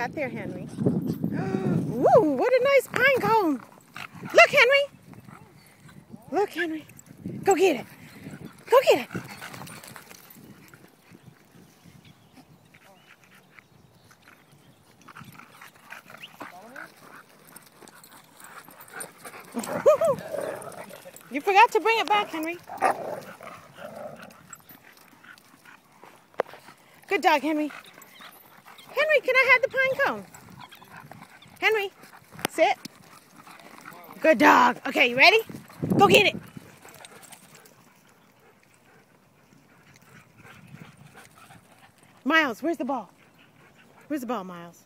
got there, Henry? Woo, what a nice pine cone. Look, Henry. Look, Henry. Go get it. Go get it. you forgot to bring it back, Henry. Good dog, Henry. Henry, can I have the pine cone? Henry, sit. Good dog. Okay, you ready? Go get it. Miles, where's the ball? Where's the ball, Miles?